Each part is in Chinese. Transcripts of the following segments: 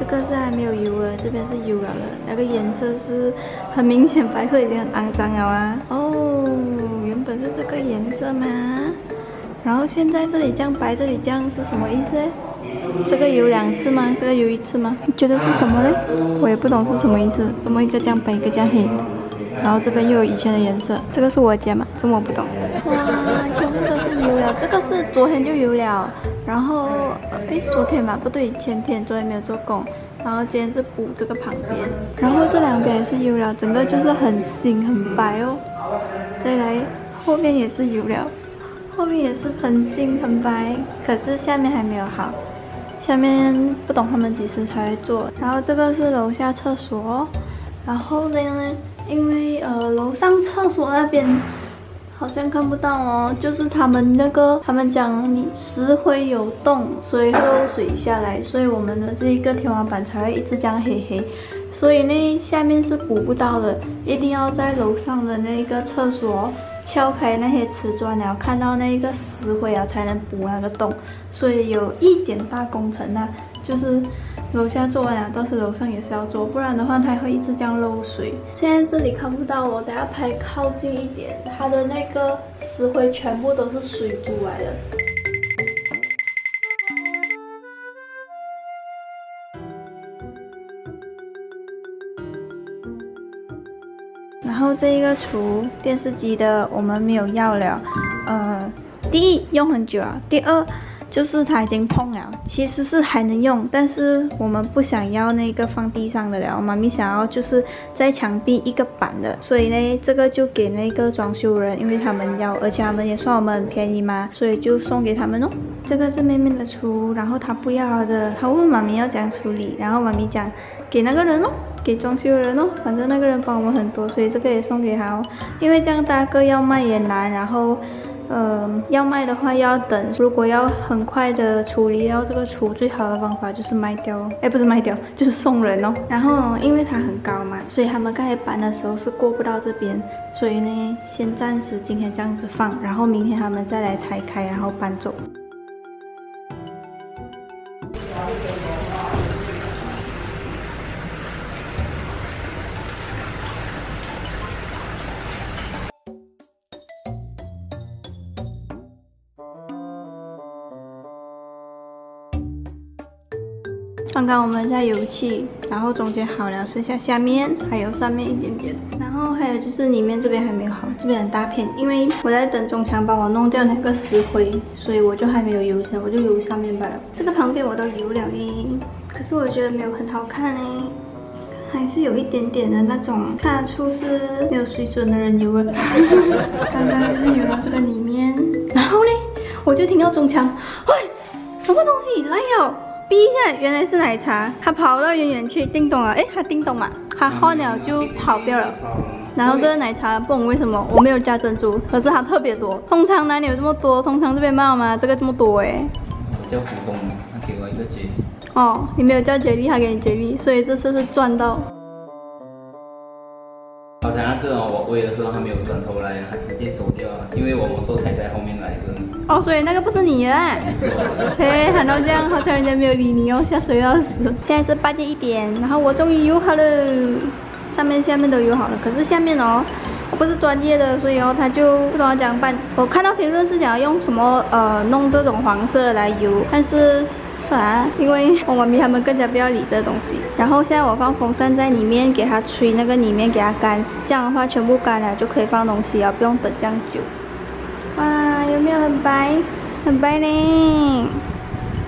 这个是还没有油的，这边是油了的。那个颜色是很明显，白色已经很肮脏了啊。哦，原本是这个颜色吗？然后现在这里这样白，这里这样是什么意思？这个油两次吗？这个油一次吗？你觉得是什么呢？我也不懂是什么意思。怎么一个这样白，一个这样黑？然后这边又有以前的颜色。这个是我家吗？这我不懂。哇，全部都是油了。这个是昨天就油了。然后，哎，昨天吧，不对，前天，昨天没有做工。然后今天是补这个旁边。然后这两边也是油了，整个就是很新很白哦。再来，后面也是油了。后面也是很新很白，可是下面还没有好，下面不懂他们几时才会做。然后这个是楼下厕所，然后呢，因为呃楼上厕所那边好像看不到哦，就是他们那个他们讲你石灰有洞，所以漏水下来，所以我们的这一个天花板才会一直这样黑黑，所以呢下面是补不到的，一定要在楼上的那个厕所。敲开那些瓷砖然后看到那个石灰啊，才能补那个洞，所以有一点大工程啊，就是楼下做完了，但是楼上也是要做，不然的话它会一直这样漏水。现在这里看不到我，等下拍靠近一点，它的那个石灰全部都是水珠来的。然后这一个厨电视机的我们没有要了，呃，第一用很久啊，第二就是它已经碰了，其实是还能用，但是我们不想要那个放地上的了，妈咪想要就是在墙壁一个板的，所以呢这个就给那个装修人，因为他们要，而且他们也算我们很便宜嘛，所以就送给他们哦。这个是妹妹的厨，然后她不要的，她问妈咪要怎样处理，然后妈咪讲给那个人哦。给装修人哦，反正那个人帮我们很多，所以这个也送给他哦。因为这样大个要卖也难，然后，呃，要卖的话要等。如果要很快的处理掉这个厨，最好的方法就是卖掉。哎，不是卖掉，就是送人哦。然后因为它很高嘛，所以他们刚才搬的时候是过不到这边，所以呢，先暂时今天这样子放，然后明天他们再来拆开，然后搬走。刚刚我们在油漆，然后中间好了，剩下下面还有上面一点点，然后还有就是里面这边还没有好，这边很大片，因为我在等中强帮我弄掉那个石灰，所以我就还没有油层，我就油上面罢了。这个旁边我都油了呢，可是我觉得没有很好看呢，还是有一点点的那种，看得出是没有水准的人油了。刚刚就是油到这个里面，然后呢，我就听到中强，喂，什么东西来了？逼一下，原来是奶茶，它跑到远远去叮咚了，哎，它叮咚嘛，它换了就跑掉了。然后这个奶茶不懂为什么我没有加珍珠，可是它特别多。通常哪里有这么多？通常这边没有吗？这个这么多哎。我叫股东，他给我一个绝力。哦，你没有叫绝力，他给你绝力，所以这次是赚到。好像那个哦，我喂的时候他没有转头来，他直接走掉了，因为我们都踩在后面来着。哦，所以那个不是你的。切，喊到这样，好像人家没有理你哦，吓死要死。现在是八点一点，然后我终于油好了，上面下面都油好了，可是下面哦，我不是专业的，所以哦他就不懂要怎样办。我看到评论是讲要用什么呃弄这种黄色来油，但是。啊，因为我妈咪他们更加不要理这东西。然后现在我放风扇在里面，给它吹那个里面给它干，这样的话全部干了就可以放东西了，不用等这样久。哇，有没有很白？很白呢，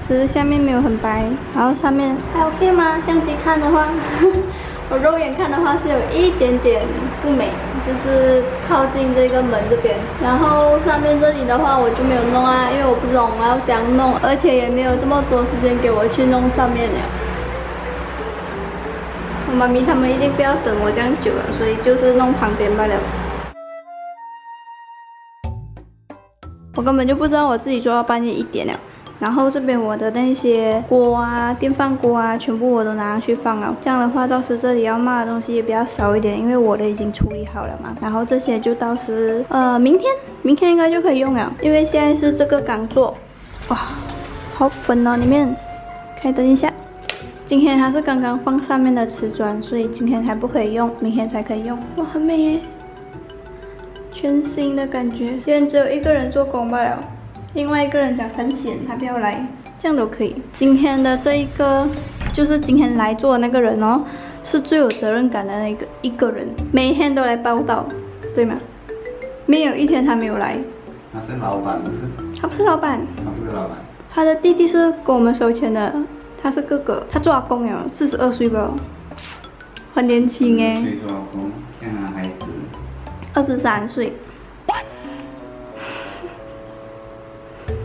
只是下面没有很白，然后上面还 OK 吗？相机看的话。我肉眼看的话是有一点点不美，就是靠近这个门这边，然后上面这里的话我就没有弄啊，因为我不懂我要怎样弄，而且也没有这么多时间给我去弄上面了。我妈咪他们一定不要等我这样久了，所以就是弄旁边罢了。我根本就不知道我自己做到半夜一点了。然后这边我的那些锅啊、电饭锅啊，全部我都拿上去放了。这样的话，到时这里要骂的东西也比较少一点，因为我的已经处理好了嘛。然后这些就到时呃明天，明天应该就可以用了，因为现在是这个刚做。哇，好粉哦，里面开灯一下。今天它是刚刚放上面的瓷砖，所以今天还不可以用，明天才可以用。哇，很美耶，全新的感觉。今天只有一个人做工罢了，另外一个人讲很闲，他不要来，这样都可以。今天的这一个就是今天来做的那个人哦，是最有责任感的那个一个人，每天都来报道，对吗？没有一天他没有来。他是老板不是？他不是老板，他不是老板。他的弟弟是跟我们收钱的。他是哥哥，他做阿公呀，四十二岁吧，很年轻哎。岁做阿公，像孩子。二十三岁。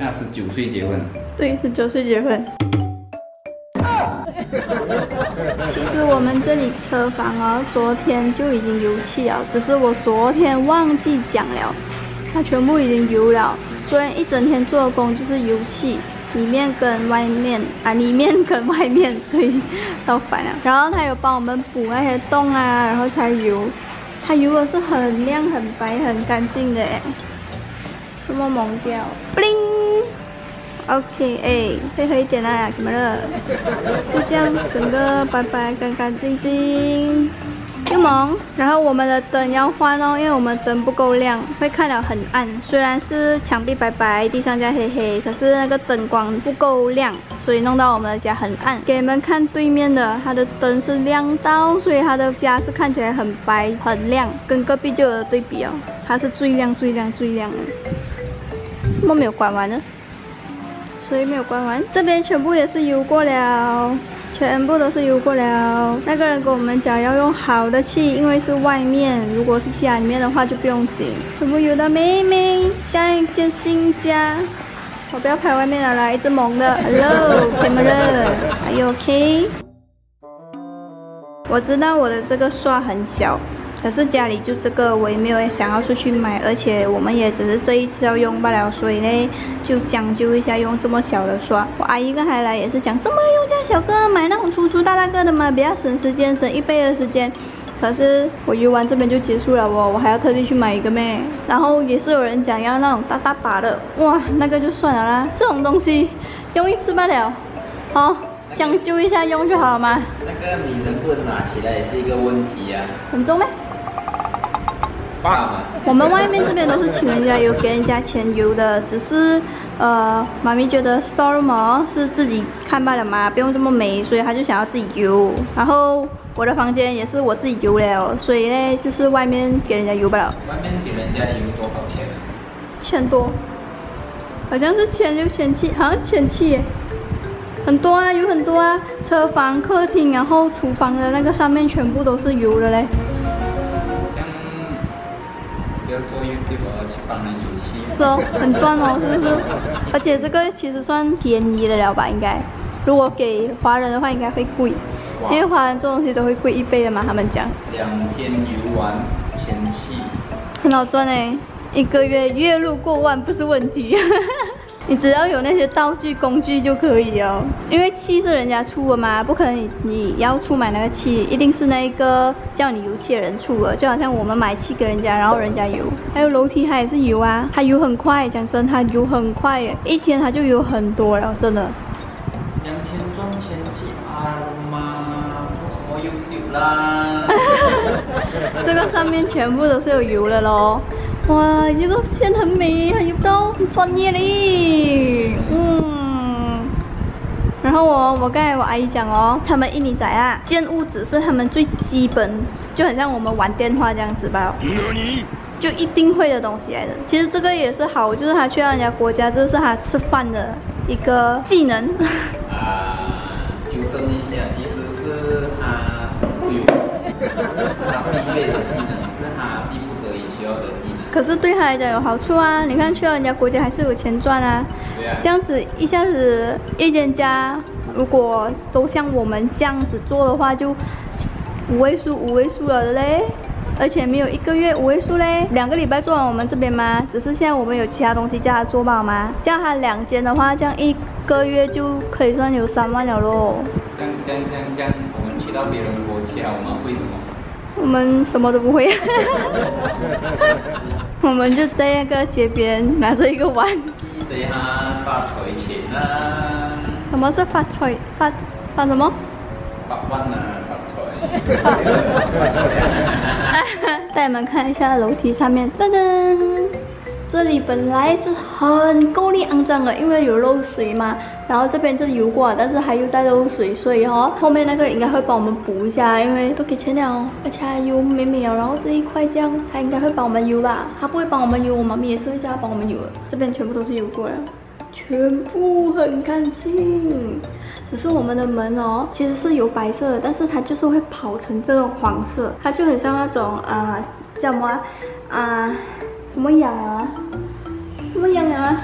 那是九岁结婚。对，是九岁结婚。其实我们这里车房哦，昨天就已经油漆了，只是我昨天忘记讲了，它全部已经油了。昨天一整天做工就是油漆。里面跟外面啊，里面跟外面对，都反了。然后他有帮我们补那些洞啊，然后才油。它油的是很亮、很白、很干净的哎，这么猛掉 OK，哎，配合一点啦，怎么了？就这样，整个白白、干干净净。又萌，然后我们的灯要换哦，因为我们灯不够亮，会看了很暗。虽然是墙壁白白，地上加黑黑，可是那个灯光不够亮，所以弄到我们的家很暗。给你们看对面的，它的灯是亮到，所以它的家是看起来很白很亮，跟隔壁就有对比哦，它是最亮最亮最亮的。怎么没有关完呢？所以没有关完，这边全部也是油过了。全部都是油过了。那个人跟我们讲要用好的气，因为是外面，如果是家里面的话就不用紧。全部油的美美，像一间新家。我不要拍外面了，来一只萌的。Hello，camera，Are you OK？我知道我的这个刷很小。可是家里就这个，我也没有想要出去买，而且我们也只是这一次要用罢了，所以呢就将就一下用这么小的刷。我阿姨刚才来也是讲，怎么用这样小个，买那种粗粗大大个的嘛，比较省时间，省一倍的时间。可是我游完这边就结束了哦，我还要特地去买一个咩？然后也是有人讲要那种大大把的，哇，那个就算了啦，这种东西用一次罢了，好。将就一下用就好了嘛。那个你能不能拿起来也是一个问题呀。很重吗？大我们外面这边都是请人家油，给人家钱油的，只是呃，妈咪觉得 storeroom 是自己看罢了嘛，不用这么美，所以她就想要自己油。然后我的房间也是我自己油了，所以呢，就是外面给人家油不了。外面给人家油多少钱啊？千多，好像是千六千七，好像千七。很多啊，有很多啊，车房、客厅，然后厨房的那个上面全部都是油的嘞。这样不要做 YouTube 去帮人游戏。是哦，很赚哦，是不是？而且这个其实算便宜的了吧？应该，如果给华人的话，应该会贵，因为华人做东西都会贵一倍的嘛，他们讲。两天游玩千七。很好赚哎，一个月月入过万不是问题。你只要有那些道具工具就可以哦，因为气是人家出的嘛，不可能你你要出买那个气，一定是那个叫你油漆的人出的，就好像我们买气给人家，然后人家油。还有楼梯它也是油啊，它油很快，讲真，它油很快耶，一天它就油很多了，真的。两天赚千几做什么油丢啦？这个上面全部都是有油的喽。哇，这个线很美，还有到专业嘞，嗯。然后我我刚才我阿姨讲哦，他们印尼仔啊，建屋子是他们最基本，就很像我们玩电话这样子吧，就一定会的东西来的。其实这个也是好，就是他去到人家国家，这是他吃饭的一个技能。啊，纠正一下，其实是他不用，是他必备的可是对他来讲有好处啊！你看去了人家国家还是有钱赚啊。这样子一下子一间家，如果都像我们这样子做的话，就五位数五位数了的嘞。而且没有一个月五位数嘞，两个礼拜做完我们这边吗？只是现在我们有其他东西叫他做好吗？叫他两间的话，这样一个月就可以算有三万了喽。这样这样这样这样，我们去到别人国家，我们为什么？我们什么都不会。我们就在那个街边拿着一个碗。谁哈发财钱啊？什么是发财？发发什么？发万啊，发财！带你们看一下楼梯上面，噔噔，这里本来是很够力肮脏的，因为有漏水嘛。然后这边是油过，但是还有在漏水，所以哦，后面那个人应该会帮我们补一下，因为都给钱了，而且还油没没有。然后这一块这样，他应该会帮我们油吧？他不会帮我们油，我妈咪也是会叫他帮我们油的。这边全部都是油过了，全部很干净。只是我们的门哦，其实是有白色的，但是它就是会跑成这种黄色，它就很像那种啊叫什么啊什么痒啊，怎么氧啊？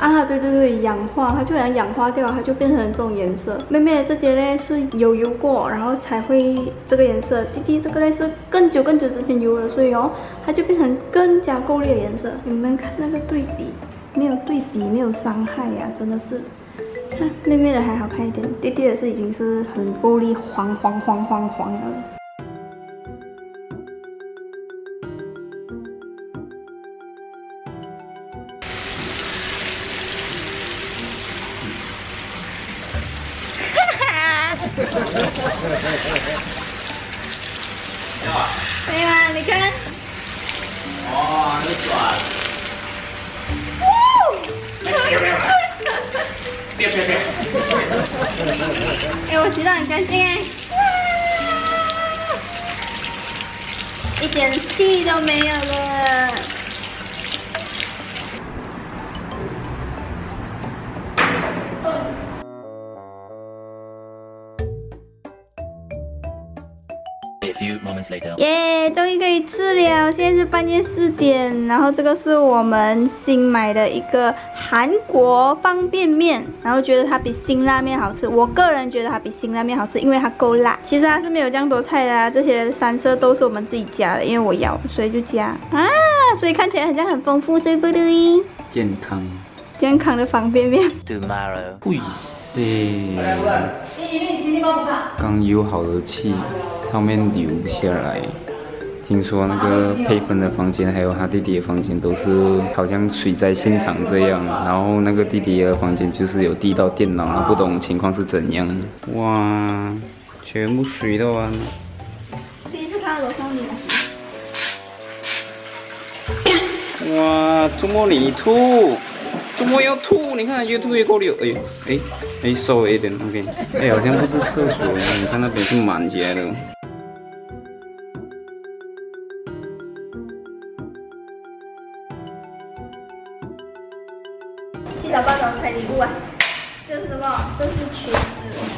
啊对对对，氧化，它就好像氧化掉，它就变成这种颜色。妹妹这些呢是有油过，然后才会这个颜色。弟弟这个呢是更久更久之前油了，所以哦，它就变成更加够力的颜色。你们看那个对比。没有对比，没有伤害呀，真的是。看妹妹的还好看一点，弟弟的是已经是很够力，黄黄黄黄黄的了。耶，终于可以吃了！现在是半夜四点，然后这个是我们新买的一个韩国方便面，然后觉得它比辛拉面好吃。我个人觉得它比辛拉面好吃，因为它够辣。其实它是没有这样多菜的，这些三色都是我们自己加的，因为我要，所以就加啊。所以看起来好像很丰富，对不对？健康。健康的方便面。喂塞！刚有好的气，上面流下来。听说那个佩芬的房间，还有他弟弟的房间，都是好像水灾现场这样。然后那个弟弟的房间就是有滴到电脑，不懂情况是怎样。哇，全部水都完了。第一次看到楼上泥哇，这么泥土！怎么要吐？你看越吐越够力。哎呦，哎，哎，稍微一点那边。哎，好像不是厕所呀，你看那边是满起来的。七早八早拆礼物啊！这是什么？这是裙子。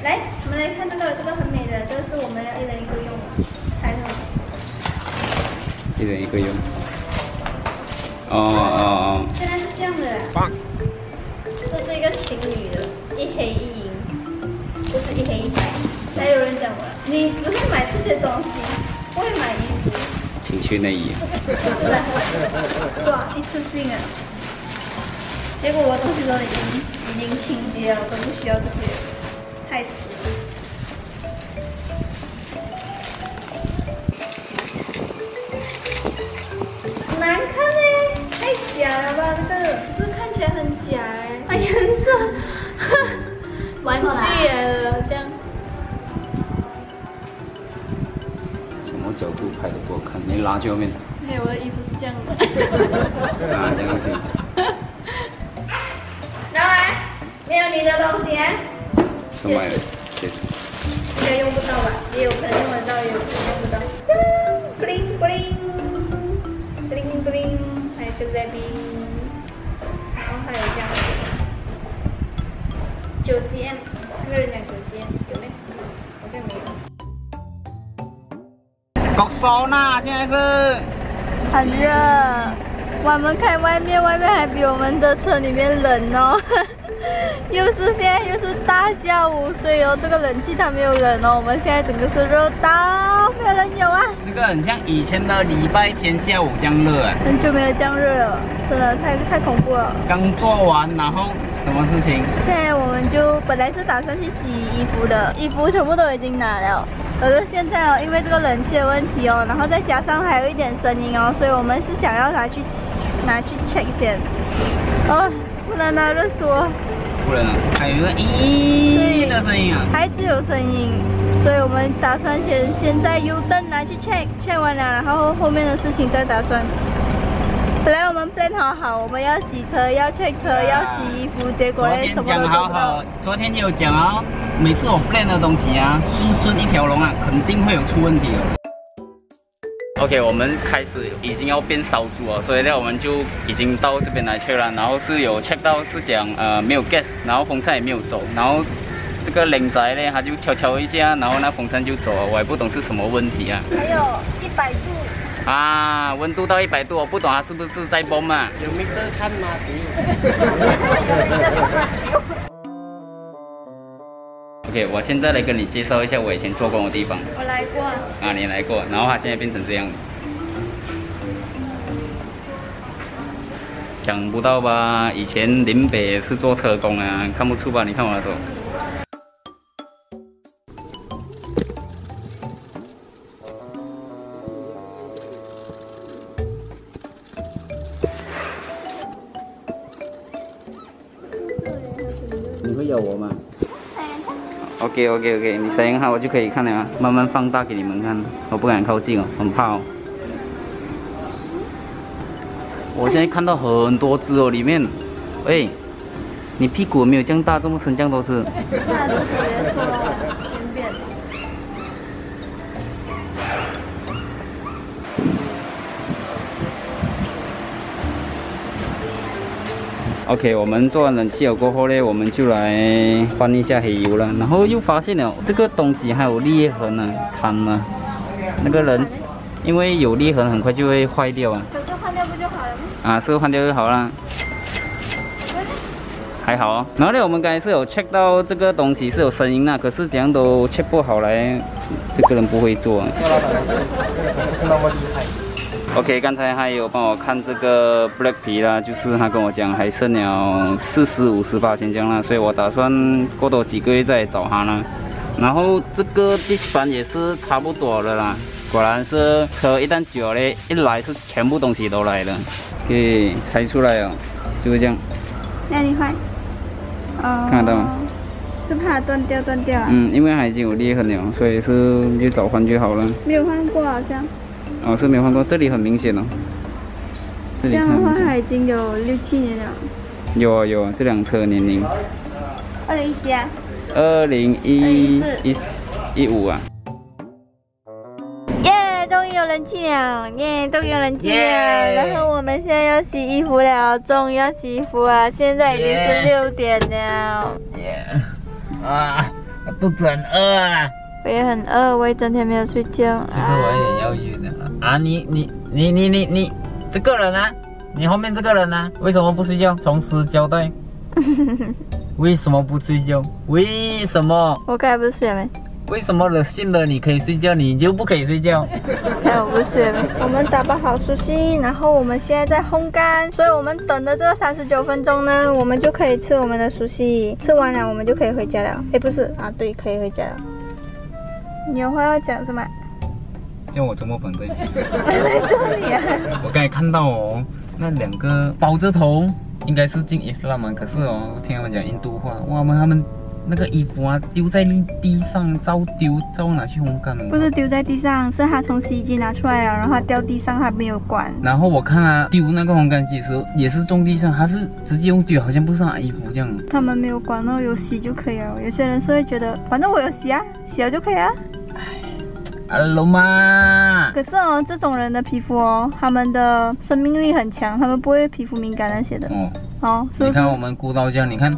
来，我们来看这个，这个很美的，这个是我们要一人一个用的，拆了。一人一个用。哦哦哦。原来是这样的。情侣的，一黑一银，不是一黑一白。还有人讲我，你只会买这些东西，不会买衣服。情趣内衣。刷一次性啊！结果我东西都已经已经清洁了，都不需要这些，太迟了。难看呢，太假了吧这个，可是看起来很假哎。颜色，玩具来了，这样。什么角度拍的不好看？你拉去后面。没有，我的衣服是这样的。啊，这样可以。拿来，没有你的东西。什么？谢谢。应该用不到吧？也有可能九 cm，那个人讲九 cm 有没？好像没有。搞烧呢，现在是很热。我们开外面，外面还比我们的车里面冷哦。又是现在又是大下午，所以哦，这个冷气它没有冷哦。我们现在整个是热到没有人有啊。这个很像以前的礼拜天下午这样热啊。很久没有这样热了，真的太太恐怖了。刚做完，然后。什么事情？现在我们就本来是打算去洗衣服的，衣服全部都已经拿了。可是现在哦，因为这个冷气的问题哦，然后再加上还有一点声音哦，所以我们是想要拿去拿去 check 先。哦，不能拿，热死我！出来了，还有一个咦的声音啊，还是有声音，所以我们打算先先在 U 灯拿去 check check 完了，然后后面的事情再打算。本来我们 plan 好好，我们要洗车，要 check 车，要洗衣服，结果嘞什么都做不到。昨天有讲哦，每次我 plan 的东西啊，顺顺一条龙啊，肯定会有出问题哦。OK，我们开始已经要变烧猪了，所以呢，我们就已经到这边来 check 了。然后是有 check 到是讲呃没有 gas，然后风扇也没有走，然后这个靓仔呢他就敲敲一下，然后那风扇就走了。我也不懂是什么问题啊。还有一百度啊，温度到一百度，我不懂它是不是在崩啊？有没得看吗？OK，我现在来跟你介绍一下我以前做工的地方。我来过。啊，你来过，然后它现在变成这样。想不到吧？以前林北是做车工啊，看不出吧？你看我的手。OK OK，你声音好，我就可以看了啊，慢慢放大给你们看。我不敢靠近哦，很怕哦。我现在看到很多只哦，里面，哎，你屁股没有这样大，这么深这样多只。OK，我们做完冷气了过后呢，我们就来换一下黑油了。然后又发现了这个东西还有裂痕呢，惨了。那个人因为有裂痕，很快就会坏掉啊。可是换掉不就好了吗？啊，是换掉就好了。还好哦。然后呢，我们刚才是有 check 到这个东西是有声音的，可是怎样都 check 不好来，这个人不会做。做老板的事，不是那么厉害。OK，刚才他有帮我看这个 black 皮啦，就是他跟我讲还剩了四十五十八千这样啦，所以我打算过多几个月再找他啦。然后这个地板也是差不多了啦，果然是车一旦久了，一来是全部东西都来了。OK，拆出来哦，就是这样。那你换。哦。看得到吗？是怕断掉断掉啊？嗯，因为它已经有裂痕了，所以是越早换就好了。没有换过好像。哦，是没有换过，这里很明显哦。这样的话，它已经有六七年了。有啊有啊，这辆车年龄。二零一几啊？二零一一一五啊。耶，终于有人气了！耶，终于有人气了。Yeah 然后我们现在要洗衣服了，终于要洗衣服了。现在已经是六点了。耶、啊，我肚子很饿啊。我也很饿，我一整天没有睡觉。其实我也要晕的啊！你你你你你你这个人啊，你后面这个人啊，为什么不睡觉？从实交代。为什么不睡觉？为什么？我刚才不是睡了没？为什么了信了你可以睡觉，你就不可以睡觉？哎，我不睡了？我们打包好熟悉，然后我们现在在烘干，所以我们等的这三十九分钟呢，我们就可以吃我们的熟悉。吃完了，我们就可以回家了。哎，不是啊，对，可以回家了。你有话要讲是吗？像我周末粉对。在这里啊。我刚才看到哦，那两个包着头，应该是进伊斯兰嘛，可是哦，听他们讲印度话，哇，他们他们那个衣服啊丢在地上，照丢，照拿去烘干哦。不是丢在地上，是他从洗衣机拿出来啊，然后他掉地上，他没有管。然后我看他丢那个烘干机的时候，也是种地上，他是直接用丢，好像不是拿衣服这样。他们没有管哦，有洗就可以了。有些人是会觉得，反正我有洗啊，洗了就可以啊。Hello 妈，可是哦，这种人的皮肤哦，他们的生命力很强，他们不会皮肤敏感那些的。哦，哦，是不是你看？我们顾到这样，你看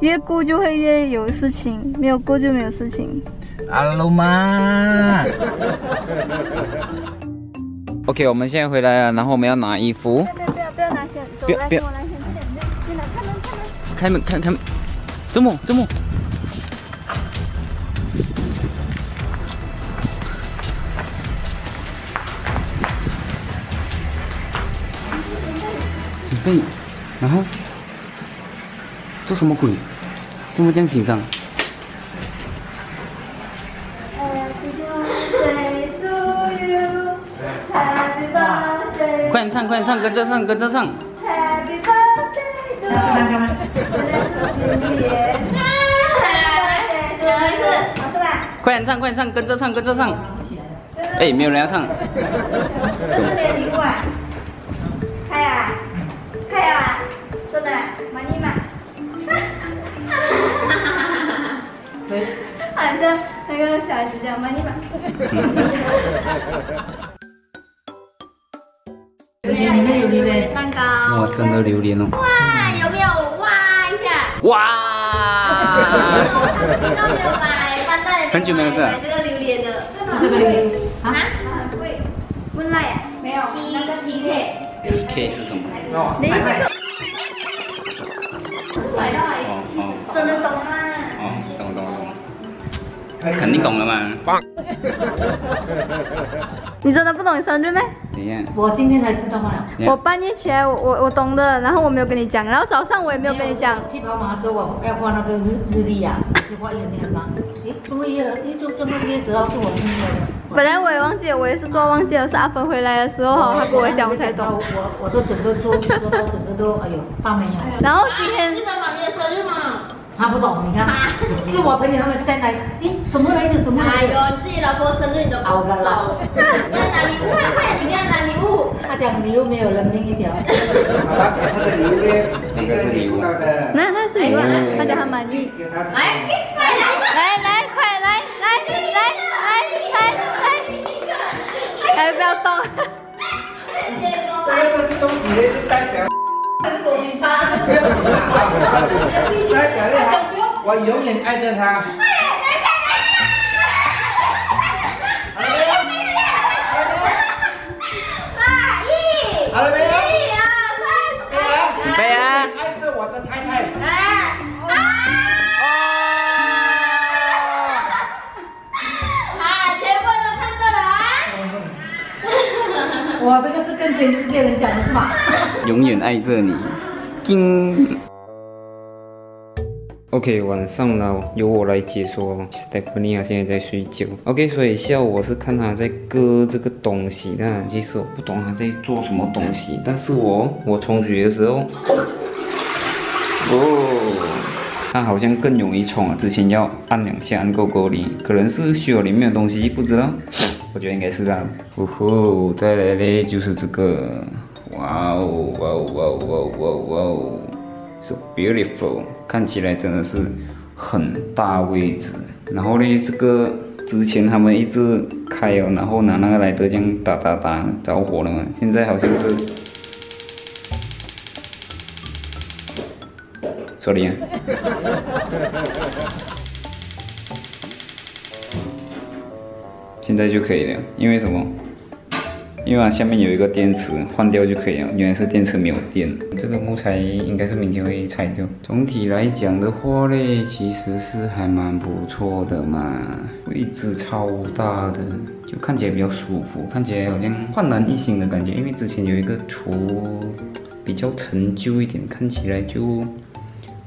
越过就会越有事情，没有过就没有事情。，Hello 妈。OK，我们现在回来了，然后我们要拿衣服，不要不要不要拿线，走来跟我来开门开门。开门开开门，周末周末。准备，然后做什么鬼？怎么这样紧张快点唱，快点唱，跟着唱，跟着唱。快点唱，快点唱，跟着唱，跟着唱。哎，没有人要唱。这是谁的礼物啊？像那个小孩子这样，满意吗？榴莲里面有榴莲蛋糕。哇，真的榴莲哦！哇，有没有哇一下？哇！你都没有买，翻到很久没有吃买这个榴莲的，是这个榴莲啊，很贵，温赖啊，没有，T T K，A K 是什么？没有，买到哎，哦哦真的懂啊。肯定懂了嘛。你真的不懂你生日咩？等一下，我今天才知道嘛。我半夜起来，我我我懂的，然后我没有跟你讲，然后早上我也没有跟你讲。去跑马的时候，我要画那个日日历呀，就画一个那个吗？诶，怎么也，诶，就这么些时候是我生日的。本来我也忘记了，我也是做忘记了，是阿芬回来的时候哈，他跟我讲我才懂。我我都整个做做到整个都哎呦发霉了。然后今天记得妈咪的生日吗？他不懂，你看，是我朋友他们 send 来，诶，什么来的什么来的？哎呦，你自己老婆生日你都不好个啦懂。快拿礼物，快快，你看拿礼物。他讲礼物没有人命一条。好了，给他的礼物呢，每个人领不到的，那那是礼物，他讲他满意。来来。来来，快来来来来来来，哎不要动。这个是东西呢，就代表。我永远爱着他。好了没有？一二三，准备啊！爱着我的太太。来，哇，这个是跟全世界人讲的是吧？永远爱着你。叮。OK，晚上呢，由我来解说。Stephanie 啊，现在在睡觉。OK，所以下午我是看他在割这个东西的，其实我不懂他在做什么东西，但是我我冲水的时候，哦，他好像更容易冲啊，之前要按两下按够够力，可能是需要里面的东西，不知道，我觉得应该是这样。哦吼，再来嘞就是这个，哇哦哇哦哇哦哇哦哇哦哇哦，so beautiful，看起来真的是很大位置。然后呢，这个之前他们一直开哦，然后拿那个来德这样打打打着火了嘛，现在好像是。sorry 啊。在就可以了，因为什么？因为它下面有一个电池，换掉就可以了。原来是电池没有电，这个木材应该是明天会拆掉。总体来讲的话嘞，其实是还蛮不错的嘛，位置超大的，就看起来比较舒服，看起来好像焕然一新的感觉。因为之前有一个厨比较陈旧一点，看起来就。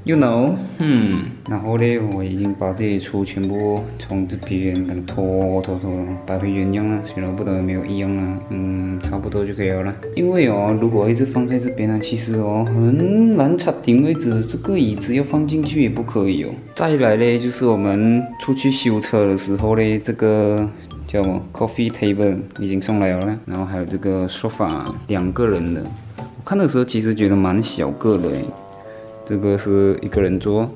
You know，嗯，然后呢，我已经把这些书全部从这边给它拖拖拖摆回原样了，虽然不懂有没有一样了，嗯，差不多就可以了。因为哦，如果一直放在这边呢，其实哦很难插定位置，这个椅子要放进去也不可以哦。再来呢，就是我们出去修车的时候呢，这个。叫什么？Coffee table 已经送来了，然后还有这个 sofa 两个人的，我看的时候其实觉得蛮小个的诶。这个是一个人坐，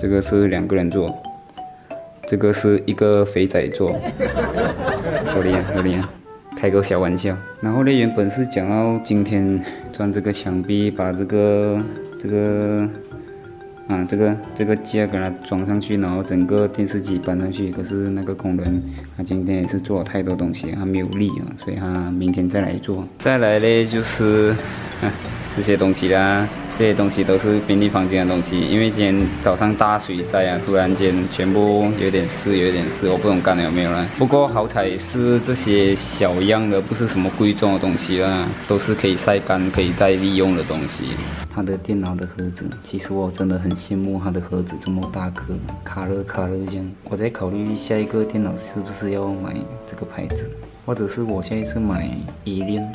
这个是两个人坐，这个是一个肥仔坐。这里啊，这里啊，开个小玩笑。然后呢，原本是讲到今天钻这个墙壁，把这个这个啊这个这个架给它装上去，然后整个电视机搬上去。可是那个工人他今天也是做了太多东西，他没有力啊，所以他明天再来做。再来呢就是啊这些东西啦。这些东西都是便利房间的东西，因为今天早上大水灾啊，突然间全部有点湿，有点湿，我不懂干了有没有了。不过好彩是这些小样的，不是什么贵重的东西啦，都是可以晒干、可以再利用的东西。他的电脑的盒子，其实我真的很羡慕他的盒子这么大个，卡乐卡乐这样。我在考虑下一个电脑是不是要买这个牌子，或者是我下一次买 Alien。